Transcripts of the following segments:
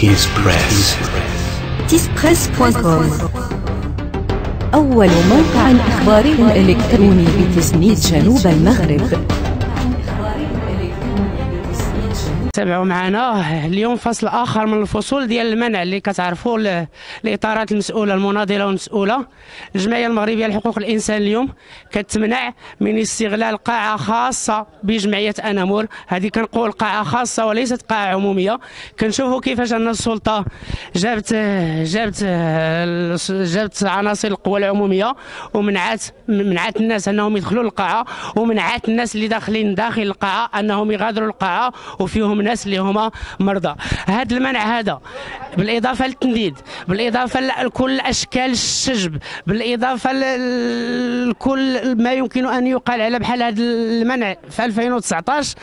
تيز بريس تيسبريس.com أول موقع إخباري إلكتروني بتيزنيت جنوب المغرب. تابعوا معنا. اليوم فصل آخر من الفصول ديال المنع اللي كتعرفوا ال- الاطارات المسؤولة المناضلة والمسؤولة. الجمعية المغربية لحقوق الإنسان اليوم كتمنع من استغلال قاعة خاصة بجمعية أنامور. هذه كنقول قاعة خاصة وليست قاعة عمومية. كنشوفوا كيفاش أن السلطة جابت جابت جابت عناصر القوى العمومية ومنعت منعت الناس أنهم يدخلوا للقاعه ومنعت الناس اللي داخلين داخل القاعة أنهم يغادروا القاعة وفيهم ناس اللي هما مرضى. هذا المنع هذا. بالإضافة للتنديد بالإضافة لكل أشكال الشجب بالإضافة لكل ما يمكن أن يقال على بحال هذا المنع. في 2019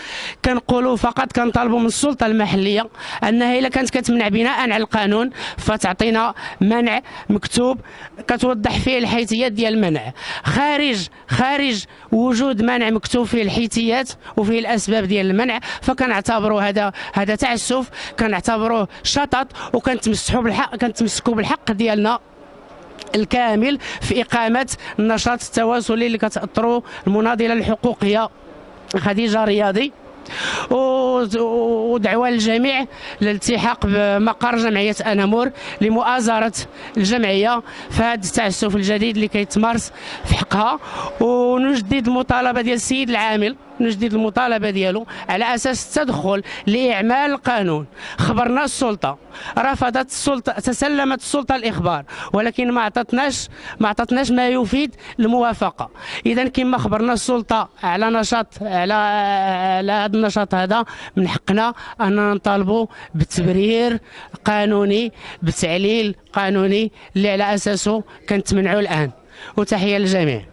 كنقولوا فقط كنطالبوا من السلطة المحلية أنها إلا كانت كتمنع بناء على القانون فتعطينا منع مكتوب كتوضح فيه الحيثيات ديال المنع. خارج خارج وجود منع مكتوب فيه الحيثيات وفيه الأسباب ديال المنع فكنعتبروا هذا هذا تعسف كنعتبروه شطط وكنتمسحوا بالحق كنتمسكوا بالحق ديالنا الكامل في إقامة النشاط التواصلي اللي كتأطروا المناضلة الحقوقية. خديجة رياضي. و- ودعوة للجميع للالتحاق بمقر جمعية أنامور لمؤازرة الجمعية في هذا التعسف الجديد اللي كيتمارس في حقها. ونجدد المطالبة ديال السيد العامل نجدد المطالبة ديالو على أساس التدخل لإعمال القانون خبرنا السلطة. رفضت السلطه تسلمت السلطة الإخبار ولكن ما عطتناش ما عطتناش ما يفيد الموافقة. اذا كما خبرنا السلطة على نشاط على على هذا النشاط هذا من حقنا اننا نطالبوا بتبرير قانوني بتعليل قانوني اللي على أساسه كنتمنعوا الآن. وتحية للجميع.